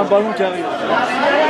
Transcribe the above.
un ballon qui arrive.